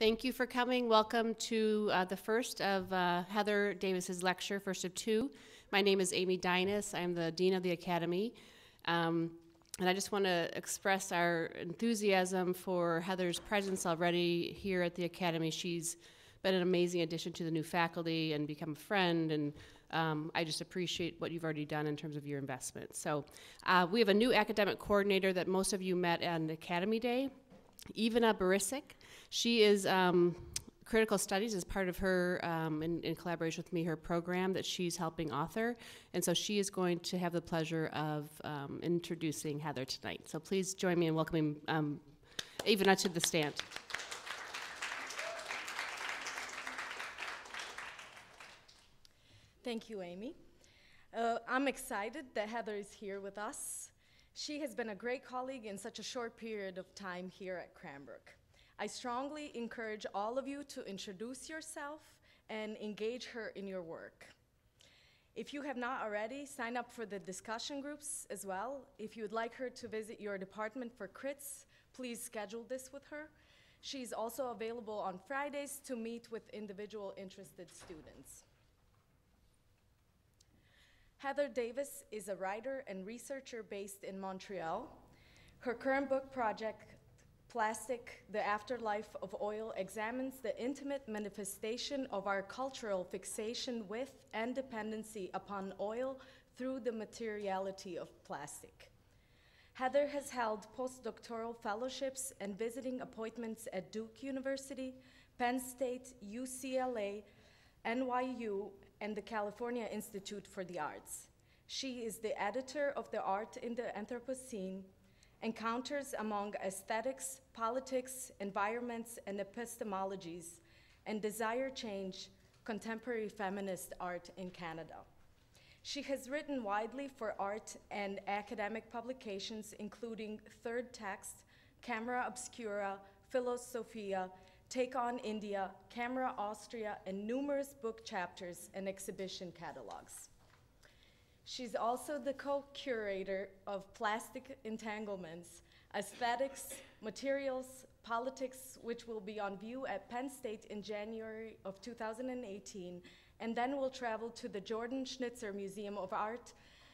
Thank you for coming. Welcome to uh, the first of uh, Heather Davis's lecture, first of two. My name is Amy Deines. I'm the Dean of the Academy. Um, and I just want to express our enthusiasm for Heather's presence already here at the Academy. She's been an amazing addition to the new faculty and become a friend and um, I just appreciate what you've already done in terms of your investment. So uh, we have a new academic coordinator that most of you met on Academy Day, Ivana Barisic. She is um, critical studies as part of her, um, in, in, collaboration with me, her program that she's helping author. And so she is going to have the pleasure of um, introducing Heather tonight. So please join me in welcoming um, Ivana to the stand. Thank you, Amy. Uh, I'm excited that Heather is here with us. She has been a great colleague in such a short period of time here at Cranbrook. I strongly encourage all of you to introduce yourself and engage her in your work. If you have not already, sign up for the discussion groups as well. If you would like her to visit your department for crits, please schedule this with her. She's also available on Fridays to meet with individual interested students. Heather Davis is a writer and researcher based in Montreal. Her current book project Plastic, The Afterlife of Oil examines the intimate manifestation of our cultural fixation with and dependency upon oil through the materiality of plastic. Heather has held postdoctoral fellowships and visiting appointments at Duke University, Penn State, UCLA, NYU, and the California Institute for the Arts. She is the editor of The Art in the Anthropocene encounters among aesthetics, politics, environments, and epistemologies, and desire change contemporary feminist art in Canada. She has written widely for art and academic publications, including Third Text, Camera Obscura, Philosophia, Take on India, Camera Austria, and numerous book chapters and exhibition catalogs. She's also the co-curator of Plastic Entanglements, Aesthetics, Materials, Politics, which will be on view at Penn State in January of 2018, and then will travel to the Jordan Schnitzer Museum of Art,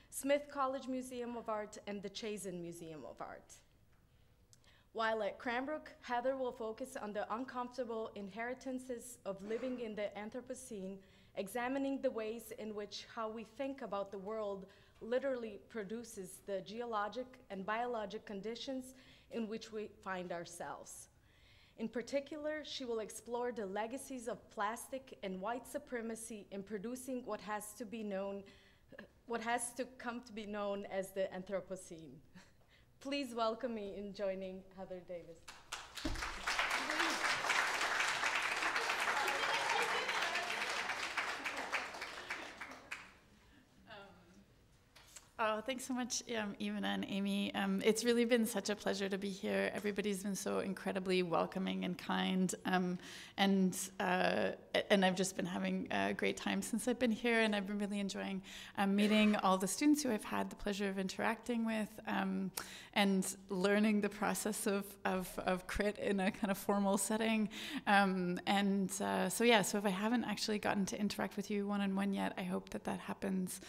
Smith College Museum of Art, and the Chazen Museum of Art. While at Cranbrook, Heather will focus on the uncomfortable inheritances of living in the Anthropocene examining the ways in which how we think about the world literally produces the geologic and biologic conditions in which we find ourselves. In particular, she will explore the legacies of plastic and white supremacy in producing what has to be known, what has to come to be known as the Anthropocene. Please welcome me in joining Heather Davis. Oh, thanks so much, um, Ivana and Amy. Um, it's really been such a pleasure to be here. Everybody's been so incredibly welcoming and kind, um, and uh, and I've just been having a great time since I've been here, and I've been really enjoying um, meeting all the students who I've had the pleasure of interacting with, um, and learning the process of, of, of crit in a kind of formal setting. Um, and uh, so yeah, so if I haven't actually gotten to interact with you one on one yet, I hope that that happens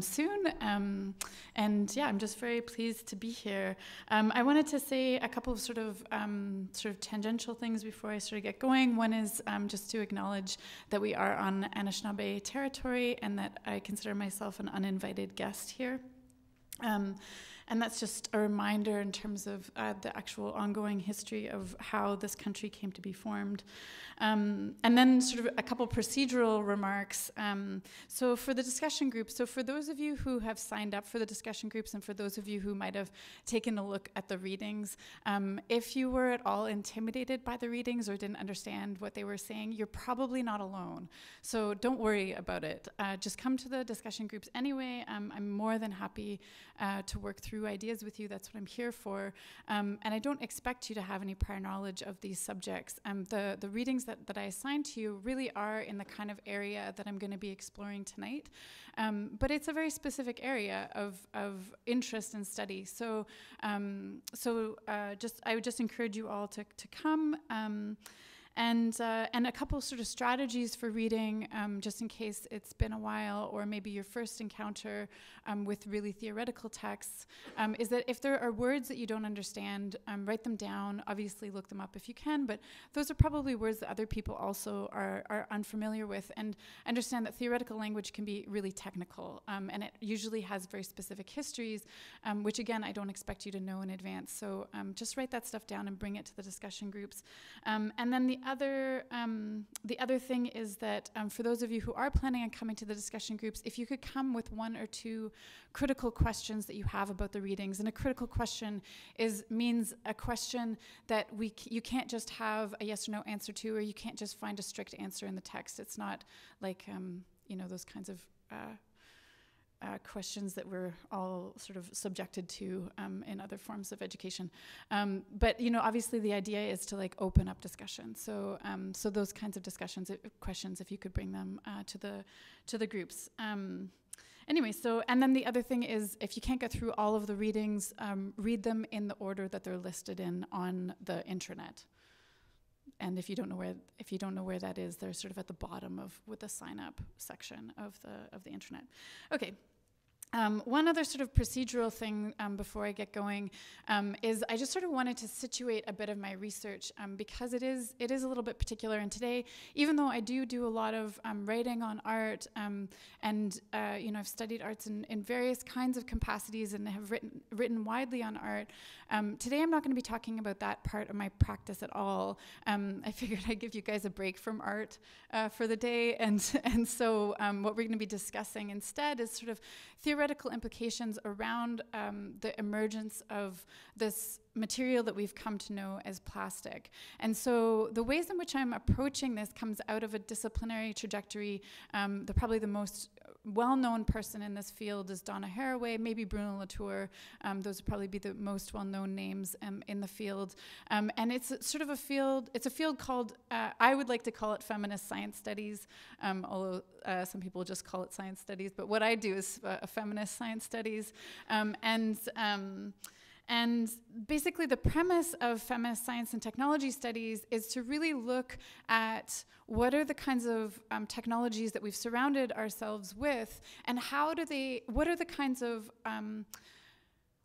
soon. Um, and yeah, I'm just very pleased to be here. Um, I wanted to say a couple of sort of um, sort of tangential things before I sort of get going. One is um, just to acknowledge that we are on Anishinaabe territory and that I consider myself an uninvited guest here. And that's just a reminder in terms of uh, the actual ongoing history of how this country came to be formed. Um, and then, sort of, a couple procedural remarks. Um, so, for the discussion group, so for those of you who have signed up for the discussion groups, and for those of you who might have taken a look at the readings, um, if you were at all intimidated by the readings or didn't understand what they were saying, you're probably not alone. So, don't worry about it. Uh, just come to the discussion groups anyway. Um, I'm more than happy uh, to work through ideas with you. That's what I'm here for. Um, and I don't expect you to have any prior knowledge of these subjects. Um, the, the readings that, that I assigned to you really are in the kind of area that I'm going to be exploring tonight. Um, but it's a very specific area of, of interest and study. So, um, so uh, just I would just encourage you all to, to come. And uh, and a couple sort of strategies for reading, um, just in case it's been a while, or maybe your first encounter um, with really theoretical texts, um, is that if there are words that you don't understand, um, write them down. Obviously, look them up if you can, but those are probably words that other people also are are unfamiliar with, and understand that theoretical language can be really technical, um, and it usually has very specific histories, um, which again I don't expect you to know in advance. So just write that stuff down and bring it to the discussion groups, and then the other um, the other thing is that um, for those of you who are planning on coming to the discussion groups, if you could come with one or two critical questions that you have about the readings, and a critical question is means a question that we you can't just have a yes or no answer to, or you can't just find a strict answer in the text. It's not like um, you know those kinds of uh, uh, questions that we're all sort of subjected to um, in other forms of education. Um, but you know, obviously, the idea is to like open up discussion. So, um, so those kinds of discussions, uh, questions, if you could bring them uh, to the to the groups. Um, anyway, so and then the other thing is, if you can't get through all of the readings, um, read them in the order that they're listed in on the intranet and if you don't know where if you don't know where that is, they're sort of at the bottom of with the sign up section of the of the internet. Okay, um, one other sort of procedural thing um, before I get going um, is I just sort of wanted to situate a bit of my research um, because it is it is a little bit particular. And today, even though I do do a lot of um, writing on art, um, and uh, you know I've studied arts in, in various kinds of capacities and have written written widely on art, today I'm not going to be talking about that part of my practice at all. I figured I'd give you guys a break from art uh, for the day, and and so what we're going to be discussing instead is sort of theoretical theoretical implications around um, the emergence of this material that we've come to know as plastic. And so the ways in which I'm approaching this comes out of a disciplinary trajectory. Um, the, probably the most well-known person in this field is Donna Haraway, maybe Bruno Latour. Um, those would probably be the most well-known names um, in the field. Um, and it's sort of a field. It's a field called uh, I would like to call it feminist science studies, um, although uh, some people just call it science studies. But what I do is uh, feminist science studies, um, and um, and basically, the premise of feminist science and technology studies is to really look at what are the kinds of um, technologies that we've surrounded ourselves with, and how do they, what are the kinds of um,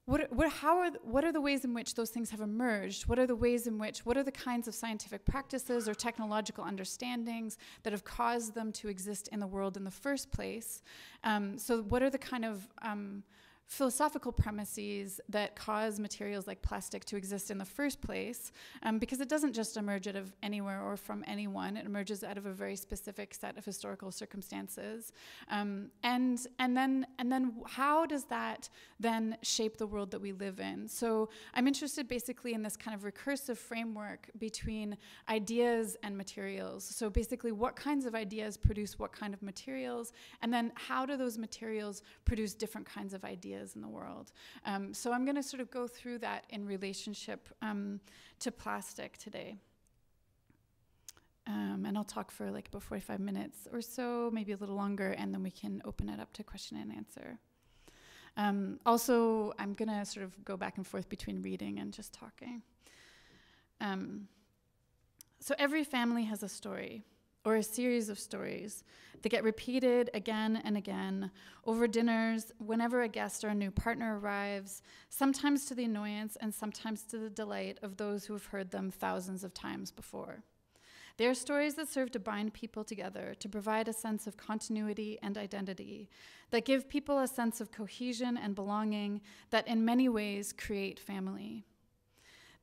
what, what, how are, what are the ways in which those things have emerged? What are the ways in which, what are the kinds of scientific practices or technological understandings that have caused them to exist in the world in the first place? Um, so, what are the kind of um, philosophical premises that cause materials like plastic to exist in the first place, um, because it doesn't just emerge out of anywhere or from anyone. It emerges out of a very specific set of historical circumstances, um, and and then and then how does that then shape the world that we live in? So I'm interested basically in this kind of recursive framework between ideas and materials. So basically, what kinds of ideas produce what kind of materials, and then how do those materials produce different kinds of ideas? Is in the world. Um, so I'm going to sort of go through that in relationship um, to plastic today. Um, and I'll talk for like about 45 minutes or so, maybe a little longer, and then we can open it up to question and answer. Um, also, I'm going to sort of go back and forth between reading and just talking. Um, so every family has a story or a series of stories that get repeated again and again over dinners, whenever a guest or a new partner arrives, sometimes to the annoyance and sometimes to the delight of those who have heard them thousands of times before. They are stories that serve to bind people together, to provide a sense of continuity and identity, that give people a sense of cohesion and belonging, that in many ways create family.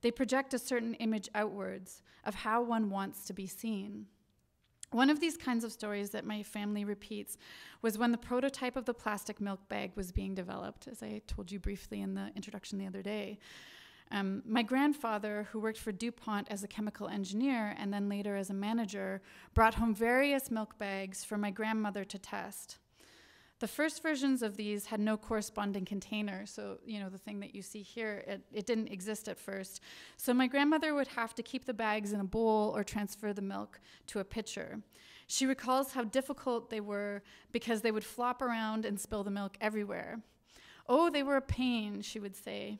They project a certain image outwards of how one wants to be seen. One of these kinds of stories that my family repeats was when the prototype of the plastic milk bag was being developed, as I told you briefly in the introduction the other day. Um, my grandfather, who worked for DuPont as a chemical engineer and then later as a manager, brought home various milk bags for my grandmother to test. The first versions of these had no corresponding container, so you know the thing that you see here, it, it didn't exist at first. So my grandmother would have to keep the bags in a bowl or transfer the milk to a pitcher. She recalls how difficult they were because they would flop around and spill the milk everywhere. Oh, they were a pain, she would say.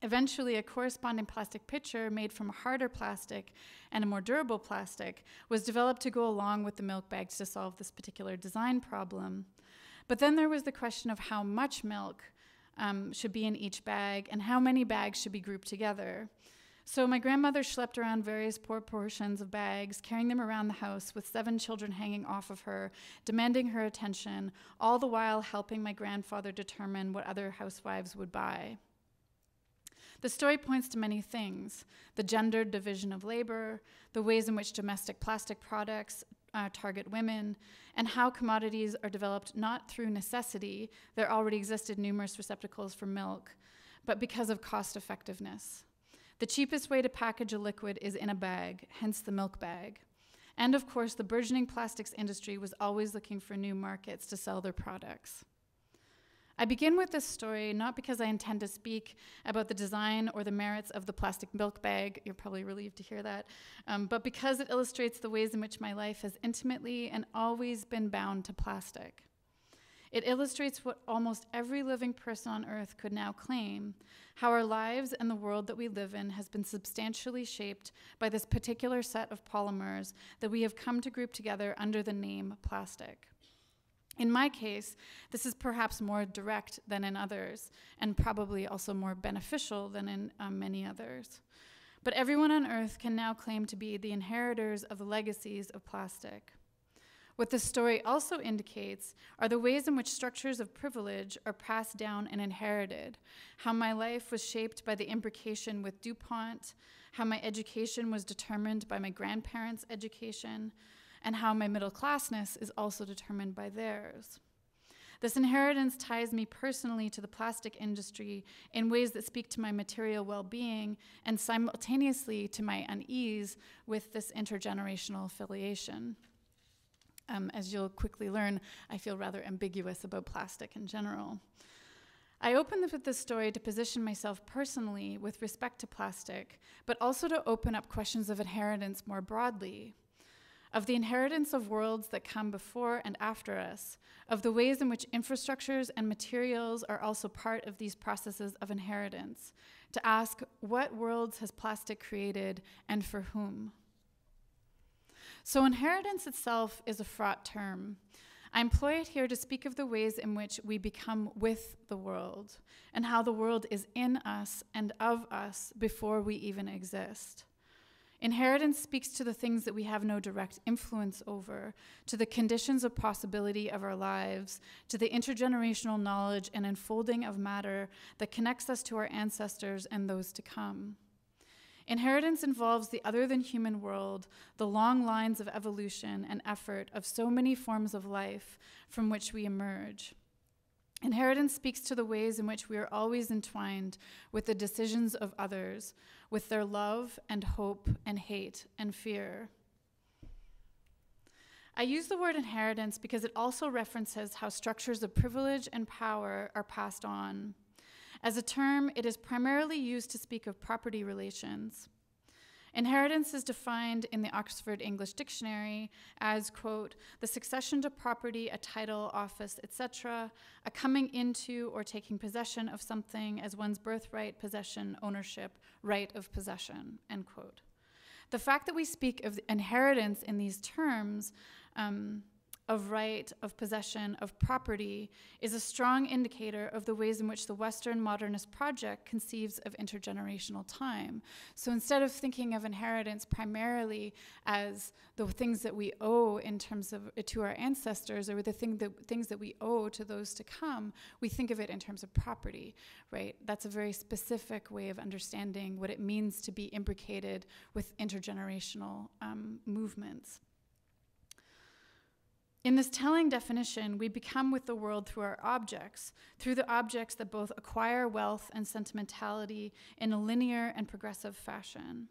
Eventually, a corresponding plastic pitcher made from a harder plastic and a more durable plastic was developed to go along with the milk bags to solve this particular design problem. But then there was the question of how much milk um, should be in each bag and how many bags should be grouped together. So my grandmother schlepped around various poor portions of bags, carrying them around the house with seven children hanging off of her, demanding her attention, all the while helping my grandfather determine what other housewives would buy. The story points to many things the gendered division of labor, the ways in which domestic plastic products uh, target women, and how commodities are developed not through necessity, there already existed numerous receptacles for milk, but because of cost effectiveness. The cheapest way to package a liquid is in a bag, hence the milk bag. And of course, the burgeoning plastics industry was always looking for new markets to sell their products. I begin with this story not because I intend to speak about the design or the merits of the plastic milk bag, you're probably relieved to hear that, um, but because it illustrates the ways in which my life has intimately and always been bound to plastic. It illustrates what almost every living person on earth could now claim how our lives and the world that we live in has been substantially shaped by this particular set of polymers that we have come to group together under the name plastic. In my case, this is perhaps more direct than in others, and probably also more beneficial than in um, many others. But everyone on earth can now claim to be the inheritors of the legacies of plastic. What this story also indicates are the ways in which structures of privilege are passed down and inherited, how my life was shaped by the imbrication with DuPont, how my education was determined by my grandparents' education, and how my middle classness is also determined by theirs. This inheritance ties me personally to the plastic industry in ways that speak to my material well being and simultaneously to my unease with this intergenerational affiliation. Um, as you'll quickly learn, I feel rather ambiguous about plastic in general. I open with this story to position myself personally with respect to plastic, but also to open up questions of inheritance more broadly. Of the inheritance of worlds that come before and after us, of the ways in which infrastructures and materials are also part of these processes of inheritance, to ask what worlds has plastic created and for whom? So, inheritance itself is a fraught term. I employ it here to speak of the ways in which we become with the world and how the world is in us and of us before we even exist. Inheritance speaks to the things that we have no direct influence over, to the conditions of possibility of our lives, to the intergenerational knowledge and unfolding of matter that connects us to our ancestors and those to come. Inheritance involves the other than human world, the long lines of evolution and effort of so many forms of life from which we emerge. Inheritance speaks to the ways in which we are always entwined with the decisions of others, with their love and hope and hate and fear. I use the word inheritance because it also references how structures of privilege and power are passed on. As a term, it is primarily used to speak of property relations. Inheritance is defined in the Oxford English Dictionary as, quote, the succession to property, a title, office, etc., a coming into or taking possession of something as one's birthright, possession, ownership, right of possession, end quote. The fact that we speak of inheritance in these terms um, of right, of possession, of property is a strong indicator of the ways in which the Western modernist project conceives of intergenerational time. So instead of thinking of inheritance primarily as the things that we owe in terms of to our ancestors or the thing that, things that we owe to those to come, we think of it in terms of property, right? That's a very specific way of understanding what it means to be imbricated with intergenerational um, movements. In this telling definition, we become with the world through our objects, through the objects that both acquire wealth and sentimentality in a linear and progressive fashion.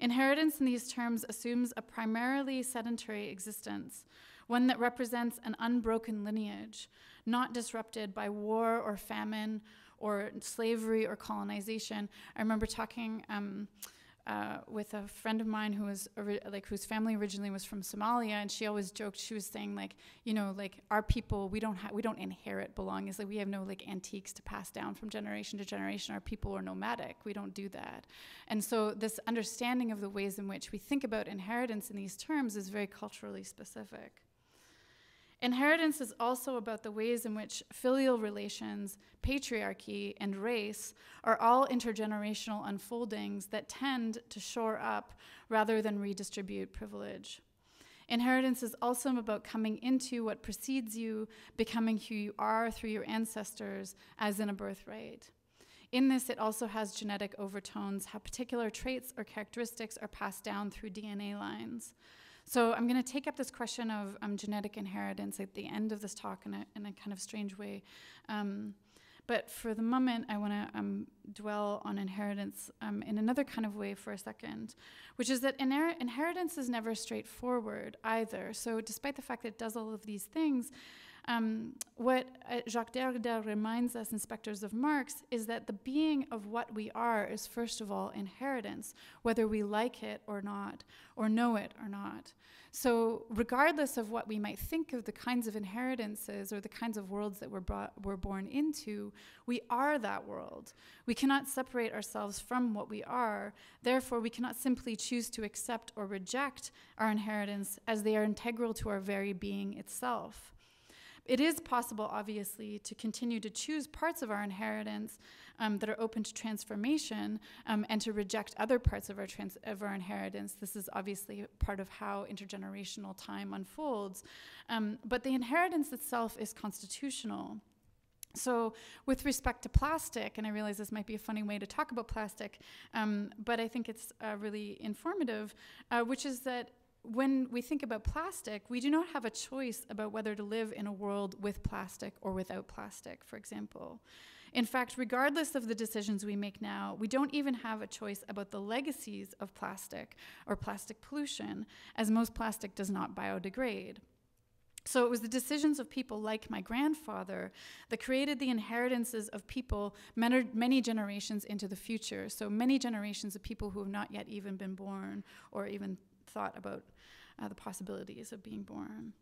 Inheritance in these terms assumes a primarily sedentary existence, one that represents an unbroken lineage, not disrupted by war or famine or slavery or colonization. I remember talking. Um, uh, with a friend of mine who was like whose family originally was from Somalia, and she always joked. She was saying like, you know, like our people, we don't we don't inherit belongings. Like we have no like antiques to pass down from generation to generation. Our people are nomadic. We don't do that. And so this understanding of the ways in which we think about inheritance in these terms is very culturally specific. Inheritance is also about the ways in which filial relations, patriarchy, and race are all intergenerational unfoldings that tend to shore up rather than redistribute privilege. Inheritance is also about coming into what precedes you, becoming who you are through your ancestors, as in a birthright. In this, it also has genetic overtones, how particular traits or characteristics are passed down through DNA lines. So I'm going to take up this question of um, genetic inheritance at the end of this talk in a, in a kind of strange way. Um, but for the moment, I want to um, dwell on inheritance um, in another kind of way for a second, which is that inher- inheritance is never straightforward either. So, despite the fact that it does all of these things, um, what uh, Jacques Derrida reminds us in Specters of Marx is that the being of what we are is, first of all, inheritance, whether we like it or not, or know it or not. So, regardless of what we might think of the kinds of inheritances or the kinds of worlds that we're, brought, we're born into, we are that world. We cannot separate ourselves from what we are. Therefore, we cannot simply choose to accept or reject our inheritance as they are integral to our very being itself. It is possible, obviously, to continue to choose parts of our inheritance um, that are open to transformation um, and to reject other parts of our, of our inheritance. This is obviously part of how intergenerational time unfolds. Um, but the inheritance itself is constitutional. So, with respect to plastic, and I realize this might be a funny way to talk about plastic, um, but I think it's uh, really informative, uh, which is that when we think about plastic, we do not have a choice about whether to live in a world with plastic or without plastic, for example. In fact, regardless of the decisions we make now, we don't even have a choice about the legacies of plastic or plastic pollution, as most plastic does not biodegrade. So it was the decisions of people like my grandfather that created the inheritances of people many, generations into the future. So many generations of people who have not yet even been born or even thought about uh, the possibilities of being born.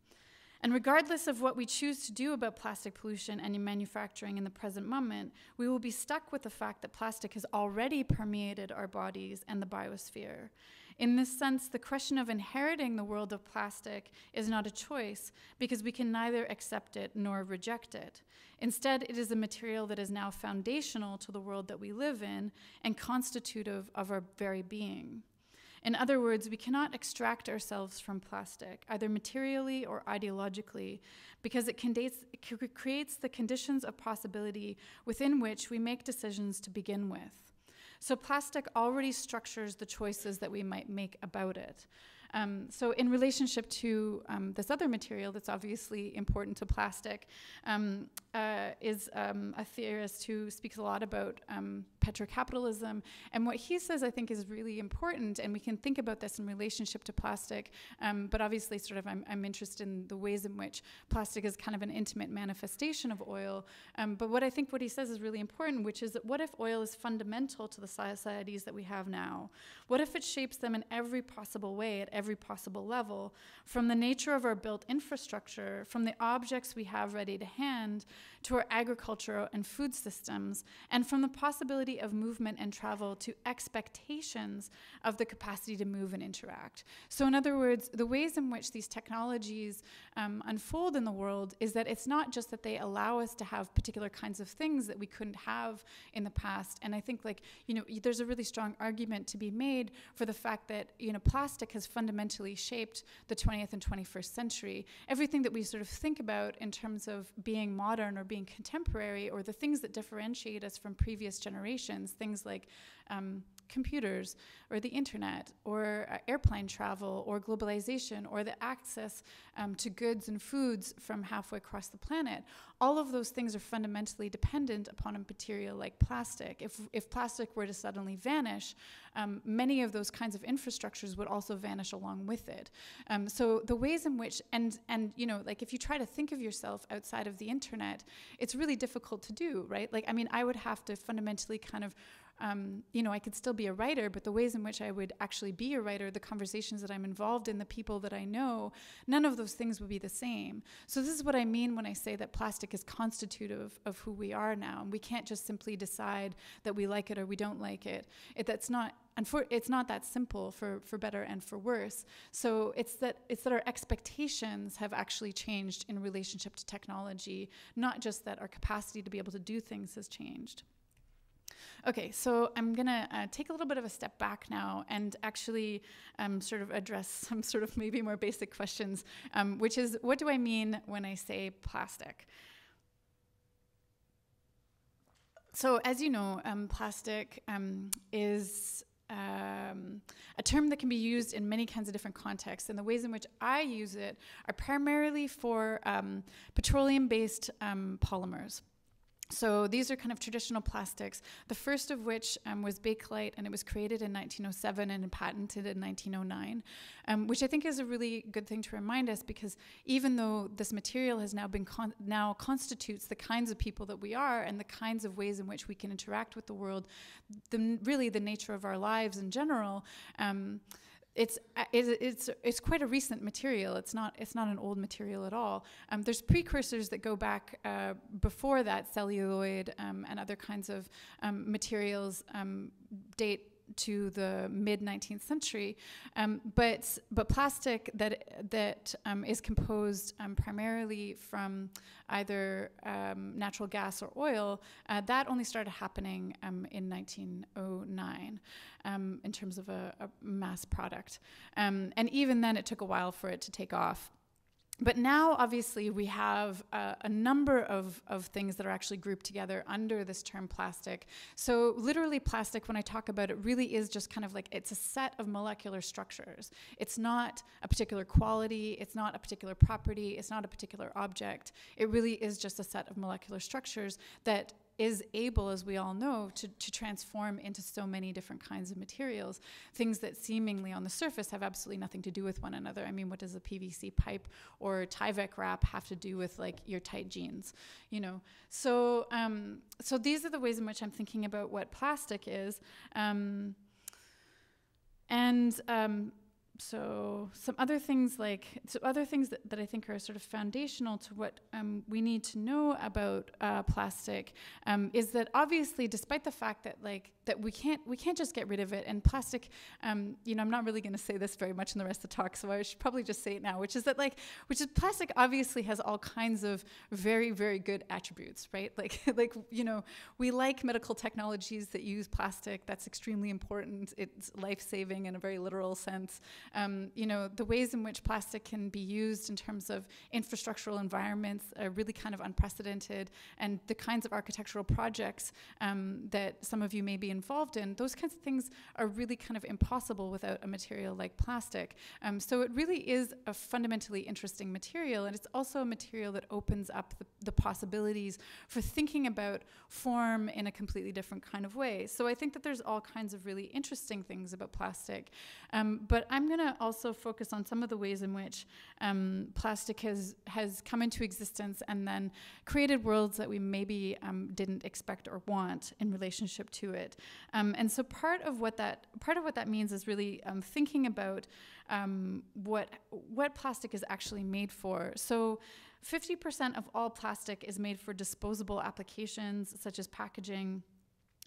And regardless of what we choose to do about plastic pollution and manufacturing in the present moment, we will be stuck with the fact that plastic has already permeated our bodies and the biosphere. In this sense, the question of inheriting the world of plastic is not a choice because we can neither accept it nor reject it. Instead, it is a material that is now foundational to the world that we live in and constitutive of our very being. In other words, we cannot extract ourselves from plastic, either materially or ideologically, because it, it creates the conditions of possibility within which we make decisions to begin with. So, plastic already structures the choices that we might make about it. Um, so, in relationship to um, this other material that's obviously important to plastic, um, uh, is um, a theorist who speaks a lot about um, petrocapitalism. And what he says, I think, is really important. And we can think about this in relationship to plastic. Um, but obviously, sort of, I'm, I'm, interested in the ways in which plastic is kind of an intimate manifestation of oil. but what I think what he says is really important, which is that what if oil is fundamental to the societies that we have now? What if it shapes them in every possible way at every possible level, from the nature of our built infrastructure, from the objects we have ready to hand, to our agricultural and food systems, and from the possibility of movement and travel to expectations of the capacity to move and interact. So, in other words, the ways in which these technologies um, unfold in the world is that it's not just that they allow us to have particular kinds of things that we couldn't have in the past. And I think, like, you know, there's a really strong argument to be made for the fact that, you know, plastic has fundamentally shaped the 20th and 21st century. Everything that we sort of think about in terms of being modern or being contemporary or the things that differentiate us from previous generations, things like um, computers or the internet or uh, airplane travel or globalization or the access um, to goods and foods from halfway across the planet. All of those things are fundamentally dependent upon a material like plastic. If, if plastic were to suddenly vanish, um, many of those kinds of infrastructures would also vanish along with it. Um, so the ways in which, and, and, you know, like if you try to think of yourself outside of the internet, it's really difficult to do, right? Like, I mean, I would have to fundamentally kind of um, you know, I could still be a writer, but the ways in which I would actually be a writer, the conversations that I'm involved in, the people that I know, none of those things would be the same. So this is what I mean when I say that plastic is constitutive of who we are now, and we can't just simply decide that we like it or we don't like it. it that's not and for, it's not that simple for, for better and for worse. So it's that it's that our expectations have actually changed in relationship to technology, not just that our capacity to be able to do things has changed. Okay, so I'm gonna uh, take a little bit of a step back now and actually um, sort of address some sort of maybe more basic questions, um, which is what do I mean when I say plastic? So, as you know, um, plastic um, is um, a term that can be used in many kinds of different contexts. And the ways in which I use it are primarily for um, petroleum based polymers. So these are kind of traditional plastics, the first of which um, was Bakelite, and it was created in 1907 and patented in 1909, um, which I think is a really good thing to remind us because even though this material has now been con- now constitutes the kinds of people that we are and the kinds of ways in which we can interact with the world, the, really the nature of our lives in general. Um, it's, uh, it's it's quite a recent material. It's not it's not an old material at all. Um, there's precursors that go back uh, before that, celluloid um, and other kinds of um, materials um, date to the mid 19th century. Um, but but plastic that that um, is composed um, primarily from either um, natural gas or oil, uh, that only started happening um, in 1909 um, in terms of a, a mass product. and even then, it took a while for it to take off but now obviously we have a number of, of things that are actually grouped together under this term plastic. So literally plastic when i talk about it really is just kind of like it's a set of molecular structures. It's not a particular quality it's not a particular property it's not a particular object. It really is just a set of molecular structures that is able, as we all know, to, to transform into so many different kinds of materials. Things that seemingly on the surface have absolutely nothing to do with one another. I mean, what does a PVC pipe or Tyvek wrap have to do with like your tight jeans? You know, so um, so these are the ways in which I'm thinking about what plastic is. Um, and um, so some other things like so other things that, that I think are sort of foundational to what um, we need to know about uh, plastic um, is that obviously despite the fact that like that we can't we can't just get rid of it. And plastic um, you know I'm not really going to say this very much in the rest of the talk so I should probably just say it now which is that like which is plastic obviously has all kinds of very very good attributes right? Like like you know we like medical technologies that use plastic. That's extremely important. It's life saving in a very literal sense. Um, you know, the ways in which plastic can be used in terms of infrastructural environments are really kind of unprecedented, and the kinds of architectural projects um, that some of you may be involved in, those kinds of things are really kind of impossible without a material like plastic. Um, so it really is a fundamentally interesting material, and it's also a material that opens up the, the possibilities for thinking about form in a completely different kind of way. So I think that there's all kinds of really interesting things about plastic. Um, but I'm going to also focus on some of the ways in which um, plastic has, has come into existence and then created worlds that we maybe um, didn't expect or want in relationship to it. Um, and so part of what that part of what that means is really um, thinking about um, what what plastic is actually made for. So 50% of all plastic is made for disposable applications such as packaging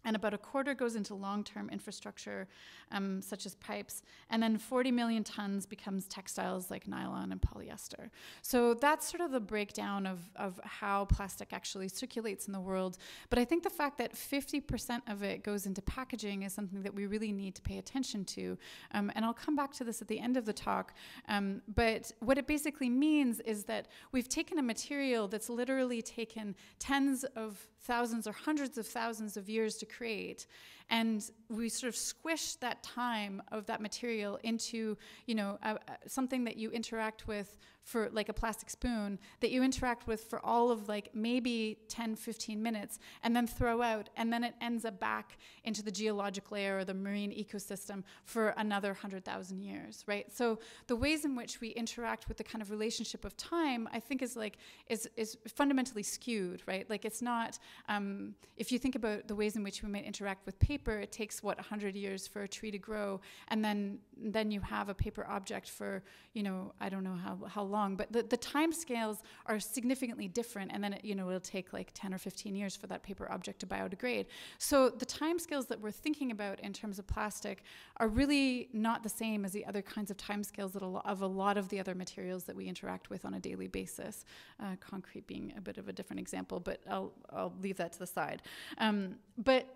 and about a quarter goes into long-term infrastructure um, such as pipes. And then 40 million tons becomes textiles like nylon and polyester. So that's sort of the breakdown of, of how plastic actually circulates in the world. But i think the fact that 50% of it goes into packaging is something that we really need to pay attention to. Um, and i'll come back to this at the end of the talk. Um, but what it basically means is that we've taken a material that's literally taken tens of thousands or hundreds of thousands of years to create and we sort of squish that time of that material into you know something that you interact with for like a plastic spoon that you interact with for all of like maybe 10 15 minutes and then throw out and then it ends up back into the geologic layer or the marine ecosystem for another 100,000 years right? So the ways in which we interact with the kind of relationship of time i think is like is is fundamentally skewed right? Like it's not um, if you think about the ways in which we might interact with paper, it takes what 100 years for a tree to grow, and then then you have a paper object for you know I don't know how, how long, but the, the time scales are significantly different, and then it, you know it'll take like 10 or 15 years for that paper object to biodegrade. So the time scales that we're thinking about in terms of plastic are really not the same as the other kinds of time scales of a lot of the other materials that we interact with on a daily basis. Uh, concrete being a bit of a different example, but I'll I'll leave that to the side. Um, but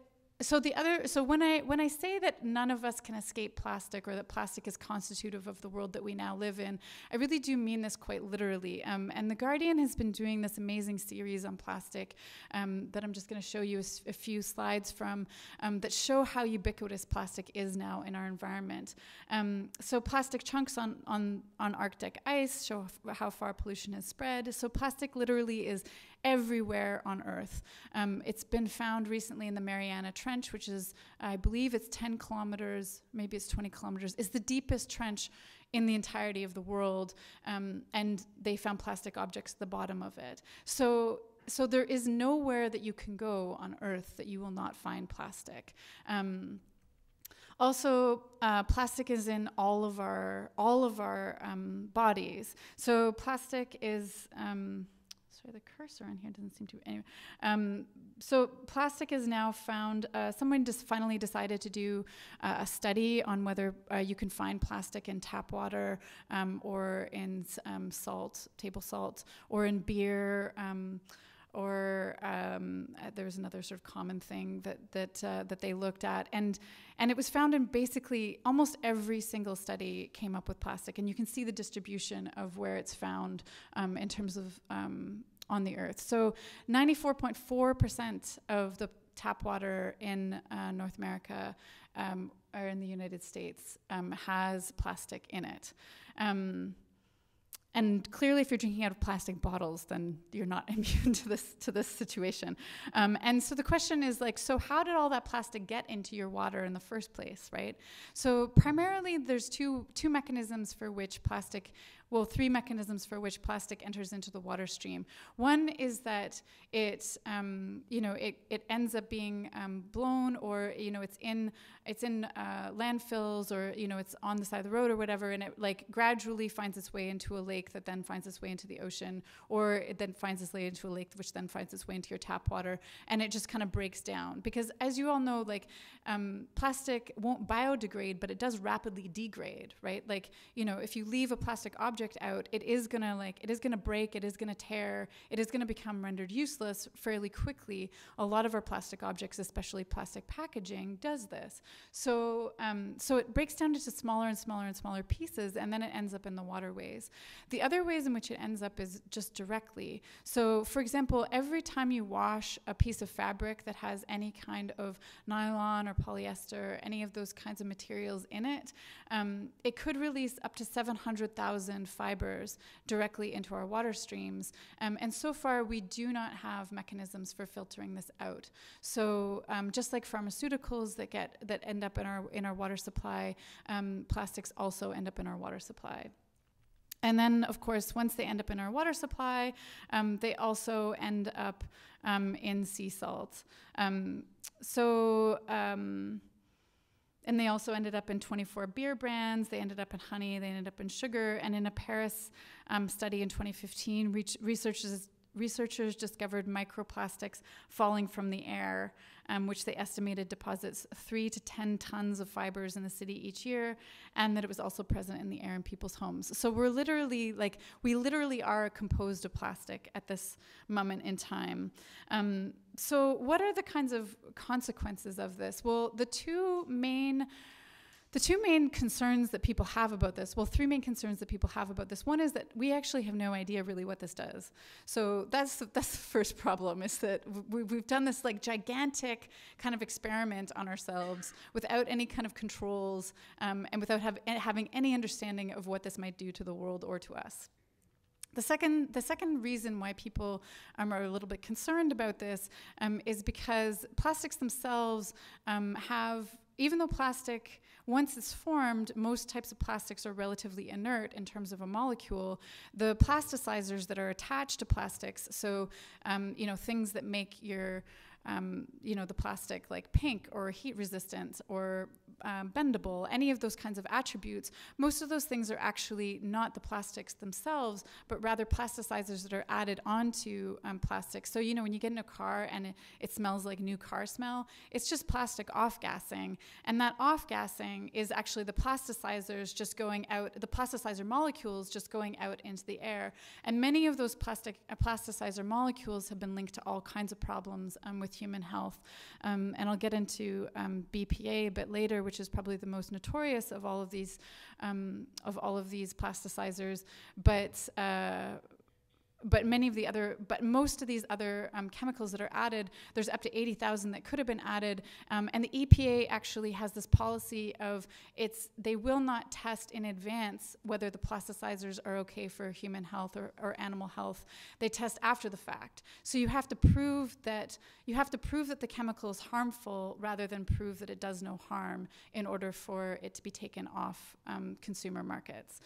so the other so when i when i say that none of us can escape plastic or that plastic is constitutive of the world that we now live in i really do mean this quite literally. Um, and the guardian has been doing this amazing series on plastic um, that i'm just going to show you a, few slides from um, that show how ubiquitous plastic is now in our environment. Um, so plastic chunks on on on arctic ice show how far pollution has spread. So plastic literally is everywhere on Earth. Um, it's been found recently in the Mariana Trench, which is, I believe, it's 10 kilometers, maybe it's 20 kilometers, is the deepest trench in the entirety of the world, um, and they found plastic objects at the bottom of it. So so there is nowhere that you can go on Earth that you will not find plastic. Um, also, uh, plastic is in all of our all of our um, bodies. So plastic is um, sorry, the cursor on here doesn't seem to. Anyway, um, so plastic is now found. Uh, someone just finally decided to do uh, a study on whether uh, you can find plastic in tap water um, or in um, salt, table salt, or in beer. Um, or um, uh, there was another sort of common thing that that uh, that they looked at, and and it was found in basically almost every single study came up with plastic, and you can see the distribution of where it's found um, in terms of um, on the earth. So 94.4% of the tap water in uh, North America um, or in the United States um, has plastic in it. And clearly, if you're drinking out of plastic bottles, then you're not immune to this to this situation. Um, and so the question is like, so how did all that plastic get into your water in the first place, right? So primarily, there's two two mechanisms for which plastic well, three mechanisms for which plastic enters into the water stream. One is that it, um, you know, it, it ends up being um, blown, or you know, it's in it's in uh, landfills, or you know, it's on the side of the road or whatever, and it like gradually finds its way into a lake that then finds its way into the ocean, or it then finds its way into a lake which then finds its way into your tap water, and it just kind of breaks down. Because as you all know, like um, plastic won't biodegrade, but it does rapidly degrade, right? Like you know, if you leave a plastic object object out, it is gonna like it is gonna break, it is gonna tear, it is gonna become rendered useless fairly quickly. A lot of our plastic objects, especially plastic packaging, does this. So um, so it breaks down into smaller and smaller and smaller pieces, and then it ends up in the waterways. The other ways in which it ends up is just directly. So for example, every time you wash a piece of fabric that has any kind of nylon or polyester, any of those kinds of materials in it, um, it could release up to 700,000 fibers directly into our water streams. Um, and so far, we do not have mechanisms for filtering this out. So um, just like pharmaceuticals that get that end up in our in our water supply, um, plastics also end up in our water supply. And then, of course, once they end up in our water supply, um, they also end up um, in sea salt. Um, so, um, and they also ended up in 24 beer brands. They ended up in honey. They ended up in sugar. And in a Paris um, study in 2015, researchers researchers discovered microplastics falling from the air, um, which they estimated deposits three to 10 tons of fibers in the city each year, and that it was also present in the air in people's homes. So we're literally, like, we literally are composed of plastic at this moment in time. Um, so, what are the kinds of consequences of this? Well, the two main the two main concerns that people have about this, well, three main concerns that people have about this. One is that we actually have no idea really what this does. So that's that's the first problem is that we, we've done this like gigantic kind of experiment on ourselves without any kind of controls um, and without have, having any understanding of what this might do to the world or to us. The second, the second reason why people um, are a little bit concerned about this um, is because plastics themselves um, have, even though plastic once it's formed, most types of plastics are relatively inert in terms of a molecule. The plasticizers that are attached to plastics, so um, you know things that make your um, you know, the plastic like pink or heat resistant or um, bendable, any of those kinds of attributes, most of those things are actually not the plastics themselves, but rather plasticizers that are added onto um, plastic. So, you know, when you get in a car and it, it smells like new car smell, it's just plastic off gassing. And that off gassing is actually the plasticizers just going out, the plasticizer molecules just going out into the air. And many of those plastic uh, plasticizer molecules have been linked to all kinds of problems um, with human health. Um, and I'll get into um, BPA a bit later, which is probably the most notorious of all of these um, of all of these plasticizers. But uh, but many of the other, but most of these other um, chemicals that are added, there's up to 80,000 that could have been added. Um, and the EPA actually has this policy of it's, they will not test in advance whether the plasticizers are okay for human health or, or animal health. They test after the fact. So you have to prove that, you have to prove that the chemical is harmful rather than prove that it does no harm in order for it to be taken off um, consumer markets.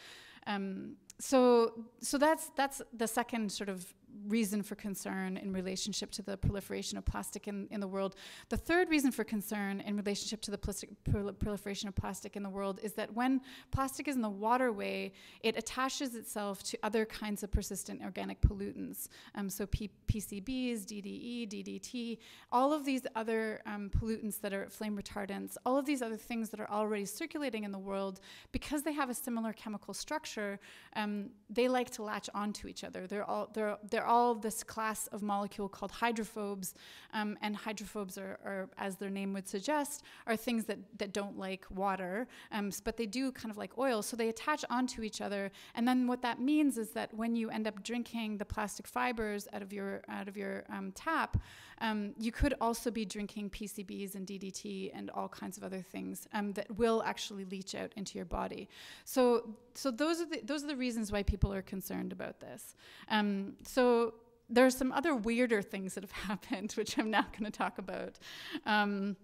Um, so, so that's that's the second sort of reason for concern in relationship to the proliferation of plastic in, in the world. The third reason for concern in relationship to the plastic, proliferation of plastic in the world is that when plastic is in the waterway, it attaches itself to other kinds of persistent organic pollutants. Um, so P PCBs, DDE, DDT, all of these other um, pollutants that are flame retardants, all of these other things that are already circulating in the world, because they have a similar chemical structure, um, they like to latch onto each other. They're all they're they're they're all this class of molecule called hydrophobes, um, and hydrophobes are, are, as their name would suggest, are things that, that don't like water, um, but they do kind of like oil, so they attach onto each other. And then what that means is that when you end up drinking the plastic fibers out of your out of your um, tap, um, you could also be drinking PCBs and DDT and all kinds of other things um, that will actually leach out into your body. So, so those are the those are the reasons why people are concerned about this. Um, so there are some other weirder things that have happened, which I'm now going to talk about. Um,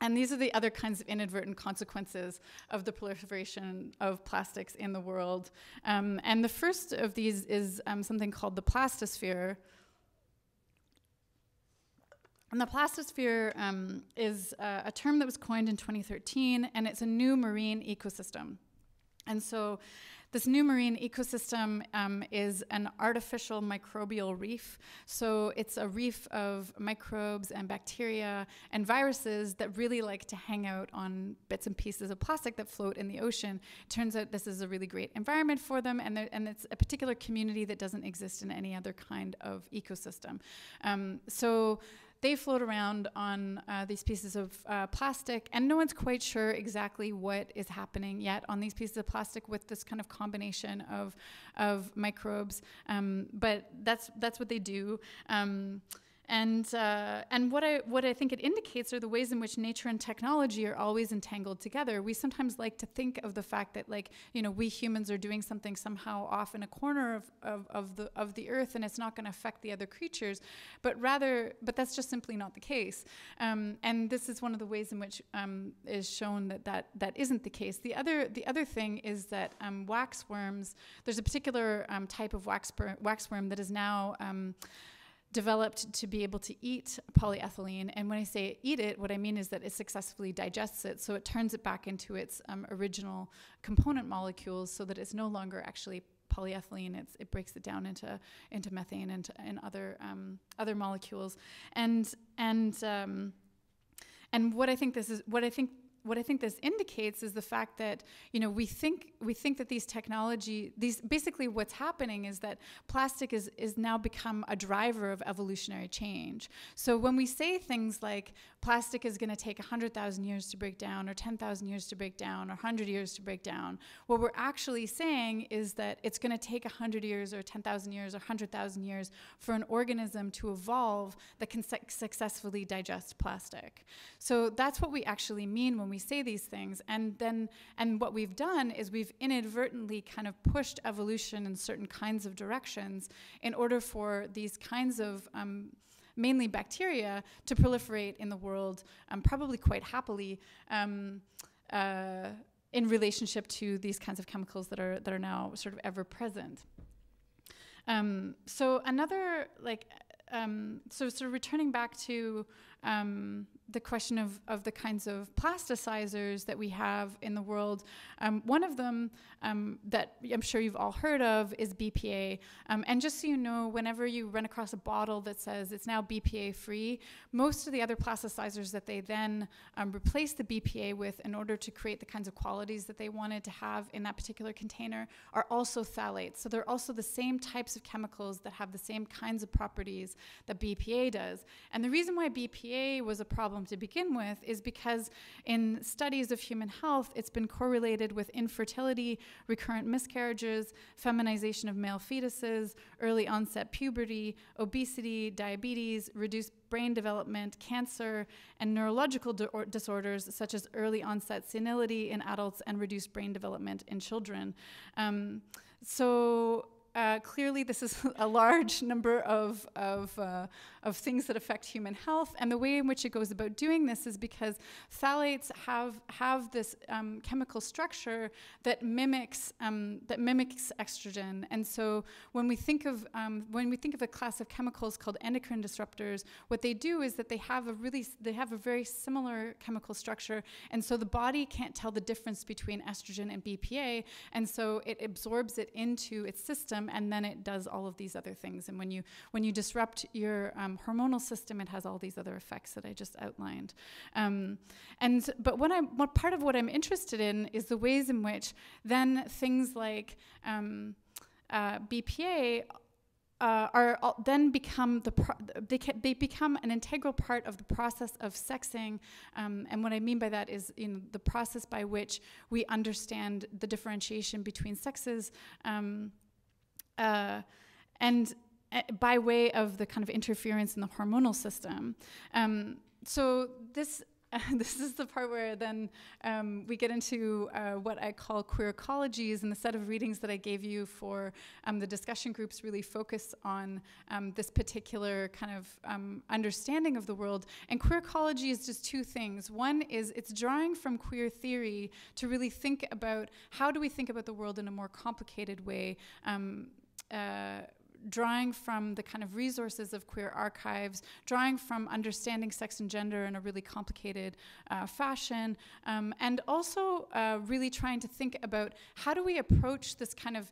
and these are the other kinds of inadvertent consequences of the proliferation of plastics in the world. Um, and the first of these is um, something called the plastosphere. And the plastosphere um, is a term that was coined in 2013, and it's a new marine ecosystem. And so this new marine ecosystem um, is an artificial microbial reef. So it's a reef of microbes and bacteria and viruses that really like to hang out on bits and pieces of plastic that float in the ocean. Turns out this is a really great environment for them, and, and it's a particular community that doesn't exist in any other kind of ecosystem. Um, so they float around on uh, these pieces of uh, plastic, and no one's quite sure exactly what is happening yet on these pieces of plastic with this kind of combination of of microbes. Um, but that's that's what they do. Um, and, uh, and what, I, what I think it indicates are the ways in which nature and technology are always entangled together. We sometimes like to think of the fact that, like, you know, we humans are doing something somehow off in a corner of, of, of the, of the earth and it's not going to affect the other creatures. But rather, but that's just simply not the case. Um, and this is one of the ways in which um, is shown that, that that isn't the case. The other, the other thing is that um, waxworms, there's a particular um, type of wax waxworm that is now um, developed to be able to eat polyethylene. And when I say eat it, what I mean is that it successfully digests it. So it turns it back into its um, original component molecules so that it's no longer actually polyethylene. It's, it breaks it down into, into methane and, and other, um, other molecules. And, and, um, and what I think this is, what I think what I think this indicates is the fact that you know we think we think that these technology these basically what's happening is that plastic is is now become a driver of evolutionary change. So when we say things like plastic is going to take 100,000 years to break down or 10,000 years to break down or 100 years to break down, what we're actually saying is that it's going to take 100 years or 10,000 years or 100,000 years for an organism to evolve that can su successfully digest plastic. So that's what we actually mean when we we say these things. And then, and what we've done is we've inadvertently kind of pushed evolution in certain kinds of directions in order for these kinds of um, mainly bacteria to proliferate in the world, um, probably quite happily. Um, uh, in relationship to these kinds of chemicals that are that are now sort of ever present. Um, so another like um, so sort of returning back to um, the question of, of the kinds of plasticizers that we have in the world. Um, one of them um, that I'm sure you've all heard of is BPA. Um, and just so you know, whenever you run across a bottle that says it's now BPA free, most of the other plasticizers that they then um, replace the BPA with in order to create the kinds of qualities that they wanted to have in that particular container are also phthalates. So they're also the same types of chemicals that have the same kinds of properties that BPA does. And the reason why BPA was a problem problem to begin with is because in studies of human health, it's been correlated with infertility, recurrent miscarriages, feminization of male fetuses, early onset puberty, obesity, diabetes, reduced brain development, cancer, and neurological disorders such as early onset senility in adults and reduced brain development in children. Um, so uh, clearly, this is a large number of, of, uh, of things that affect human health. And the way in which it goes about doing this is because phthalates have, have this um, chemical structure that mimics, um, that mimics estrogen. And so when we, think of, um, when we think of a class of chemicals called endocrine disruptors, what they do is that they have a really, they have a very similar chemical structure. And so the body can't tell the difference between estrogen and BPA. And so it absorbs it into its system and then it does all of these other things. And when you when you disrupt your um, hormonal system, it has all these other effects that I just outlined. Um, and but what I'm what part of what I'm interested in is the ways in which then things like um, uh, BPA uh, are then become the they, they become an integral part of the process of sexing, um, and what I mean by that is you know, the process by which we understand the differentiation between sexes. Um, uh, and uh, by way of the kind of interference in the hormonal system. Um, so this this is the part where then um, we get into uh, what I call queer ecologies, and the set of readings that I gave you for um, the discussion groups really focus on um, this particular kind of um, understanding of the world. And queer ecology is just two things. One is it's drawing from queer theory to really think about how do we think about the world in a more complicated way. Um, uh, drawing from the kind of resources of queer archives, drawing from understanding sex and gender in a really complicated uh, fashion, um, and also uh, really trying to think about how do we approach this kind of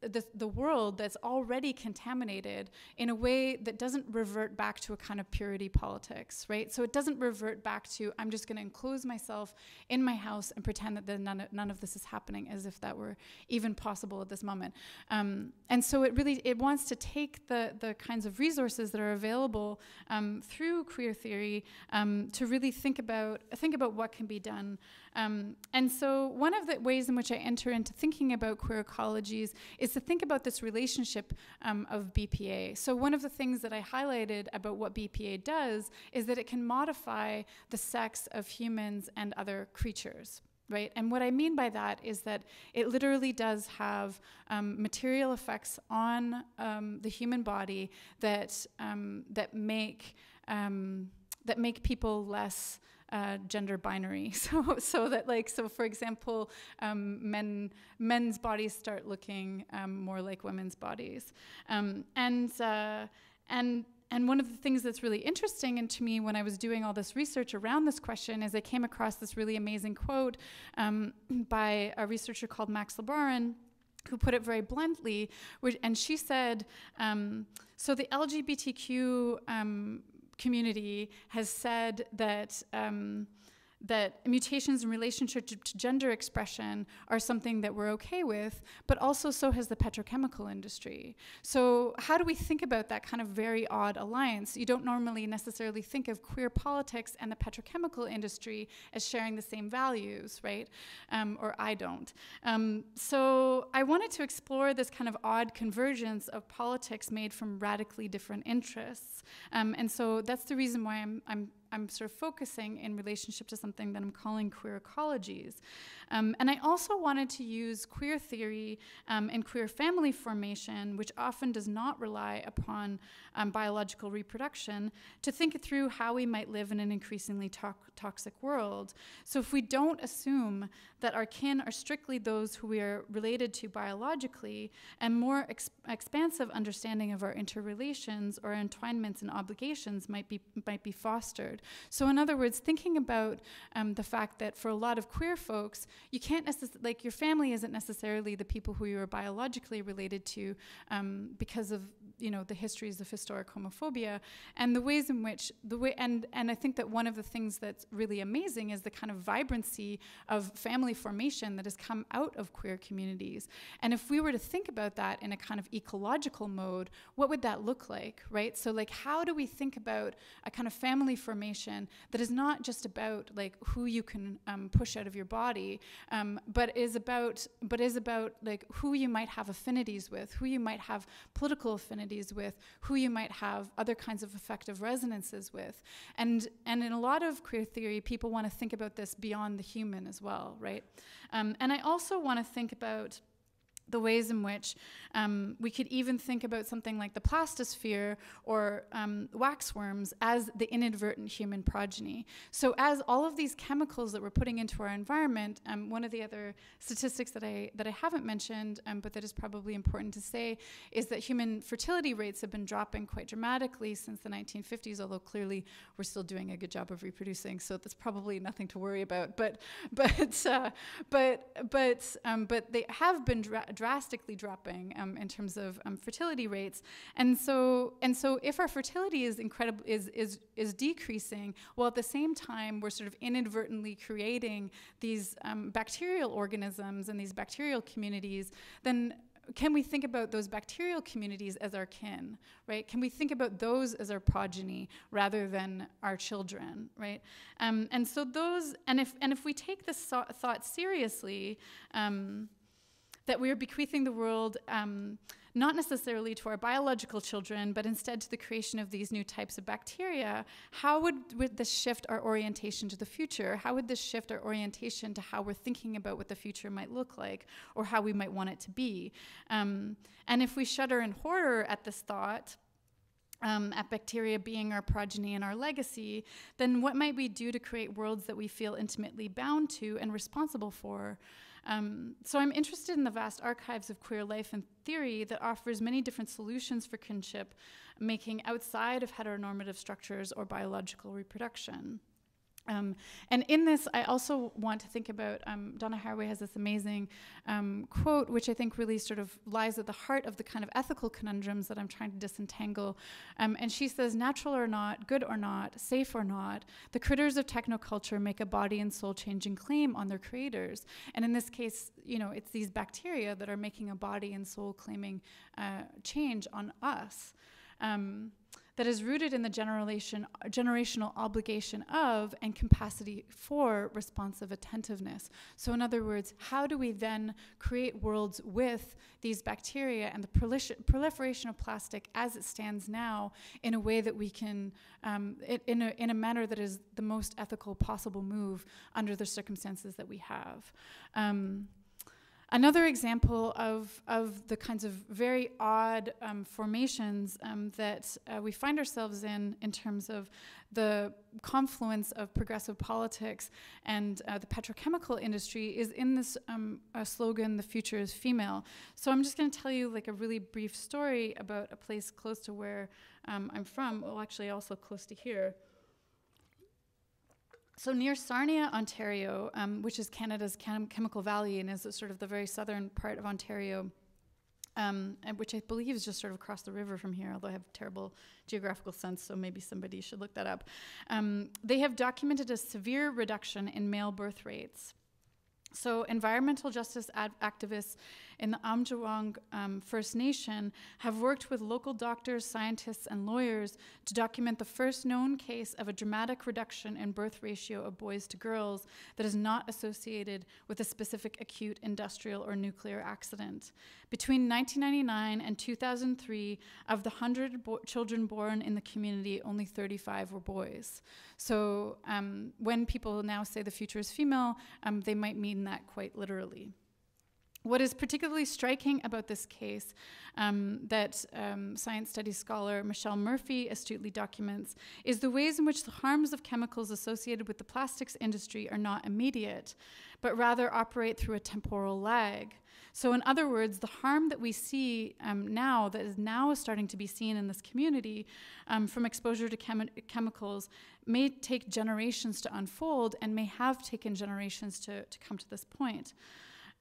the, the world that's already contaminated in a way that doesn't revert back to a kind of purity politics, right? So it doesn't revert back to I'm just going to enclose myself in my house and pretend that none of, none of this is happening as if that were even possible at this moment. Um, and so it really it wants to take the the kinds of resources that are available um, through queer theory um, to really think about think about what can be done. Um, and so one of the ways in which I enter into thinking about queer ecologies is to think about this relationship um, of BPA. So one of the things that I highlighted about what BPA does is that it can modify the sex of humans and other creatures right? And what I mean by that is that it literally does have um, material effects on um, the human body that um, that make um, that make people less. Uh, gender binary, so so that like so for example, um, men men's bodies start looking um, more like women's bodies, and uh, and and one of the things that's really interesting and to me when I was doing all this research around this question is I came across this really amazing quote um, by a researcher called Max Liboiron who put it very bluntly, which, and she said, um, so the LGBTQ um, community has said that um, that mutations in relationship to, gender expression are something that we're okay with, but also so has the petrochemical industry. So, how do we think about that kind of very odd alliance? You don't normally necessarily think of queer politics and the petrochemical industry as sharing the same values, right? Um, or I don't. Um, so, I wanted to explore this kind of odd convergence of politics made from radically different interests. Um, and so, that's the reason why I'm, I'm I'm sort of focusing in relationship to something that I'm calling queer ecologies. Um, and I also wanted to use queer theory um, and queer family formation, which often does not rely upon um, biological reproduction, to think through how we might live in an increasingly to toxic world. So if we don't assume that our kin are strictly those who we are related to biologically, and more ex expansive understanding of our interrelations or entwinements and obligations might be might be fostered. So, in other words, thinking about um, the fact that for a lot of queer folks, you can't necessarily, like, your family isn't necessarily the people who you are biologically related to um, because of you know the histories of historic homophobia and the ways in which the way and and I think that one of the things that's really amazing is the kind of vibrancy of family formation that has come out of queer communities. And if we were to think about that in a kind of ecological mode, what would that look like, right? So like how do we think about a kind of family formation that is not just about like who you can um, push out of your body, um, but is about but is about like who you might have affinities with, who you might have political affinities with, who you might have other kinds of affective resonances with. And and in a lot of queer theory, people want to think about this beyond the human as well, right? Um, and I also want to think about the ways in which um, we could even think about something like the plastosphere or um, waxworms as the inadvertent human progeny. So, as all of these chemicals that we're putting into our environment, um, one of the other statistics that I that I haven't mentioned, um, but that is probably important to say, is that human fertility rates have been dropping quite dramatically since the 1950s. Although clearly we're still doing a good job of reproducing, so that's probably nothing to worry about. But but uh, but but um, but they have been dra- drastically dropping um, in terms of um, fertility rates. And so, and so, if our fertility is incredible is is is decreasing, while at the same time we're sort of inadvertently creating these um, bacterial organisms and these bacterial communities, then can we think about those bacterial communities as our kin, right? Can we think about those as our progeny rather than our children, right? Um, and so those, and if and if we take this thought seriously. Um, that we are bequeathing the world um, not necessarily to our biological children, but instead to the creation of these new types of bacteria, how would, would this shift our orientation to the future? How would this shift our orientation to how we're thinking about what the future might look like or how we might want it to be? Um, and if we shudder in horror at this thought, um, at bacteria being our progeny and our legacy, then what might we do to create worlds that we feel intimately bound to and responsible for? Um, so I'm interested in the vast archives of queer life and theory that offers many different solutions for kinship, making outside of heteronormative structures or biological reproduction. Um, and in this, I also want to think about um, Donna Haraway has this amazing um, quote, which I think really sort of lies at the heart of the kind of ethical conundrums that I'm trying to disentangle. Um, and she says, "Natural or not, good or not, safe or not, the critters of technoculture make a body and soul changing claim on their creators. And in this case, you know, it's these bacteria that are making a body and soul claiming uh, change on us." That is rooted in the generation, generational obligation of and capacity for responsive attentiveness. So, in other words, how do we then create worlds with these bacteria and the proliferation of plastic as it stands now in a way that we can, um, it, in, a, in a manner that is the most ethical possible move under the circumstances that we have? Um, Another example of, of the kinds of very odd um, formations um, that uh, we find ourselves in, in terms of the confluence of progressive politics and uh, the petrochemical industry, is in this um, slogan, The Future is Female. So I'm just going to tell you like a really brief story about a place close to where um, I'm from, well, actually, also close to here. So near Sarnia, Ontario, um, which is Canada's chem- chemical valley and is sort of the very southern part of Ontario, um, which I believe is just sort of across the river from here, although I have terrible geographical sense, so maybe somebody should look that up. Um, they have documented a severe reduction in male birth rates. So, environmental justice activists in the Aamjiwnaang um, First Nation have worked with local doctors, scientists, and lawyers to document the first known case of a dramatic reduction in birth ratio of boys to girls that is not associated with a specific acute industrial or nuclear accident. Between 1999 and 2003, of the 100 bo- children born in the community, only 35 were boys. So um, when people now say the future is female, um, they might mean that quite literally. What is particularly striking about this case um, that um, science studies scholar Michelle Murphy astutely documents is the ways in which the harms of chemicals associated with the plastics industry are not immediate, but rather operate through a temporal lag. So, in other words, the harm that we see um, now, that is now starting to be seen in this community um, from exposure to chemi- chemicals, may take generations to unfold and may have taken generations to, to come to this point.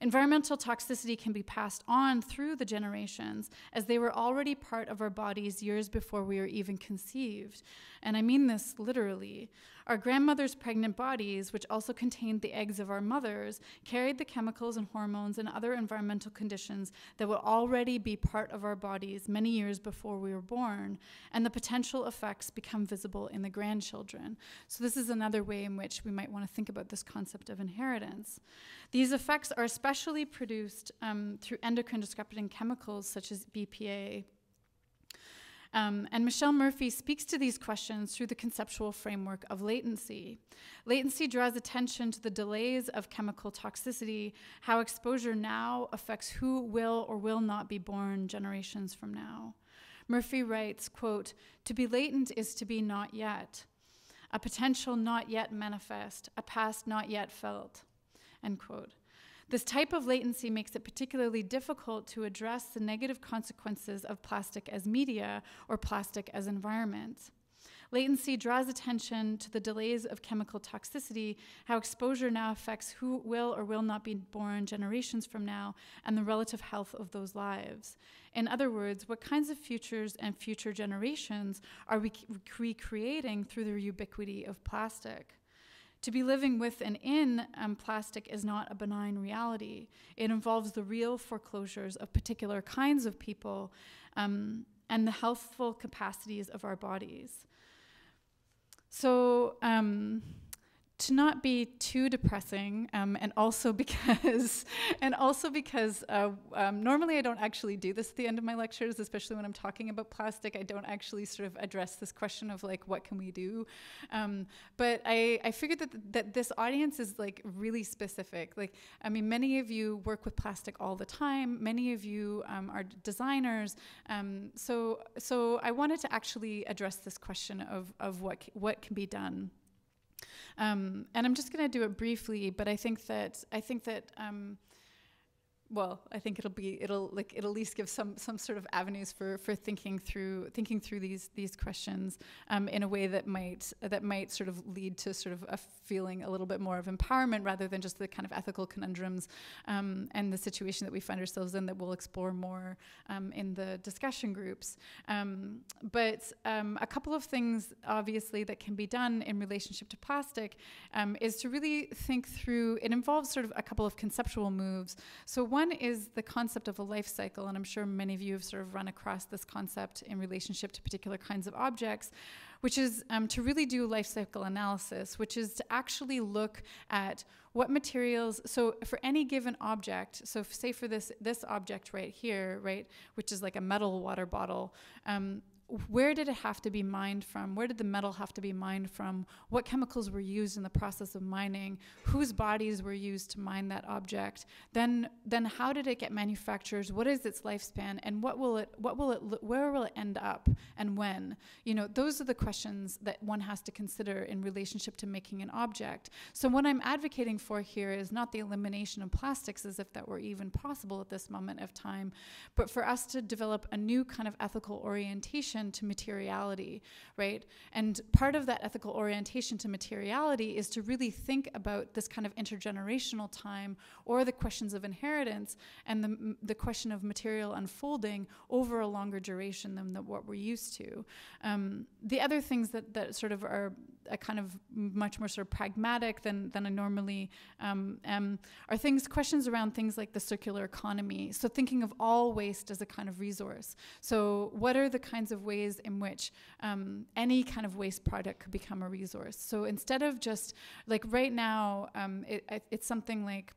Environmental toxicity can be passed on through the generations as they were already part of our bodies years before we were even conceived. And I mean this literally. Our grandmothers' pregnant bodies, which also contained the eggs of our mothers, carried the chemicals and hormones and other environmental conditions that would already be part of our bodies many years before we were born, and the potential effects become visible in the grandchildren. So, this is another way in which we might want to think about this concept of inheritance. These effects are especially produced um, through endocrine disrupting chemicals such as BPA, um, and Michelle Murphy speaks to these questions through the conceptual framework of latency. Latency draws attention to the delays of chemical toxicity, how exposure now affects who will or will not be born generations from now. Murphy writes, quote, to be latent is to be not yet, a potential not yet manifest, a past not yet felt, end quote. This type of latency makes it particularly difficult to address the negative consequences of plastic as media or plastic as environment. Latency draws attention to the delays of chemical toxicity, how exposure now affects who will or will not be born generations from now, and the relative health of those lives. In other words, what kinds of futures and future generations are we recreating through the ubiquity of plastic? To be living with and in um, plastic is not a benign reality. It involves the real foreclosures of particular kinds of people um, and the healthful capacities of our bodies. So, um, to not be too depressing, um, and also because, and also because uh, um, normally I don't actually do this at the end of my lectures, especially when I'm talking about plastic. I don't actually sort of address this question of like what can we do, um, but I, I figured that th- that this audience is like really specific. Like I mean, many of you work with plastic all the time. Many of you um, are designers. Um, so so I wanted to actually address this question of of what what can be done. Um, and I'm just going to do it briefly, but I think that I think that um, well, I think it'll be it'll like it'll at least give some some sort of avenues for for thinking through thinking through these these questions um, in a way that might that might sort of lead to sort of a feeling a little bit more of empowerment rather than just the kind of ethical conundrums um, and the situation that we find ourselves in that we'll explore more um, in the discussion groups. Um, but um, a couple of things obviously that can be done in relationship to plastic um, is to really think through. It involves sort of a couple of conceptual moves. So one is the concept of a life cycle, and I'm sure many of you have sort of run across this concept in relationship to particular kinds of objects, which is um, to really do life cycle analysis, which is to actually look at what materials. So for any given object, so say for this this object right here, right, which is like a metal water bottle. Um, where did it have to be mined from? Where did the metal have to be mined from? What chemicals were used in the process of mining? Whose bodies were used to mine that object? Then, then how did it get manufactured? What is its lifespan? And what will it? What will it? Where will it end up? And when? You know, those are the questions that one has to consider in relationship to making an object. So what I'm advocating for here is not the elimination of plastics, as if that were even possible at this moment of time, but for us to develop a new kind of ethical orientation to materiality, right? And part of that ethical orientation to materiality is to really think about this kind of intergenerational time or the questions of inheritance and the, the question of material unfolding over a longer duration than the, what we're used to. Um, the other things that, that sort of are a kind of much more sort of pragmatic than, than I normally um, am are things, questions around things like the circular economy. So thinking of all waste as a kind of resource. So what are the kinds of ways in which um, any kind of waste product could become a resource? So instead of just like right now, um, it, it's something like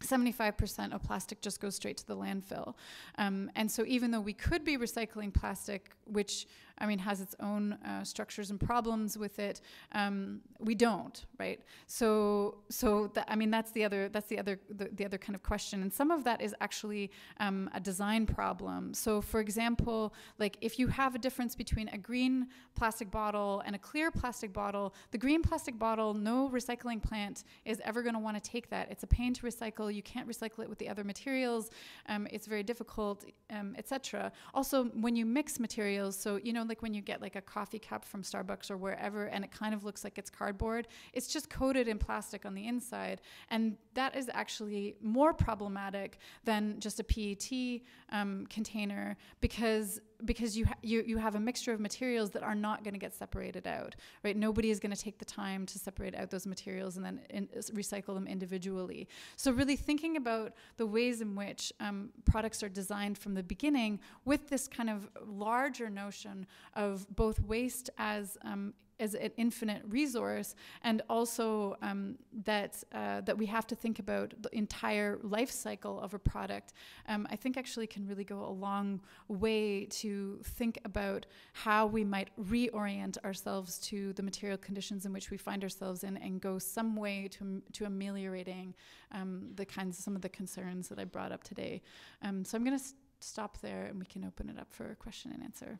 75% of plastic just goes straight to the landfill. Um, and so, even though we could be recycling plastic, which I mean has its own uh, structures and problems with it, um, we don't, right? So, so that, I mean that's the other that's the other the, the, other kind of question, and some of that is actually um, a design problem. So, for example, like if you have a difference between a green plastic bottle and a clear plastic bottle, the green plastic bottle, no recycling plant is ever going to want to take that. It's a pain to recycle you can't recycle it with the other materials. Um, it's very difficult, um, etc. Also, when you mix materials, so you know, like when you get like a coffee cup from Starbucks or wherever, and it kind of looks like it's cardboard, it's just coated in plastic on the inside, and that is actually more problematic than just a PET um, container because because you, ha- you you have a mixture of materials that are not going to get separated out right? Nobody is going to take the time to separate out those materials and then in, recycle them individually. So really thinking about the ways in which um, products are designed from the beginning with this kind of larger notion of both waste as um, as an infinite resource, and also um, that uh, that we have to think about the entire life cycle of a product. Um, I think actually can really go a long way to think about how we might reorient ourselves to the material conditions in which we find ourselves in, and go some way to to ameliorating um, the kinds some of the concerns that I brought up today. Um, so I'm going to stop there, and we can open it up for a question and answer.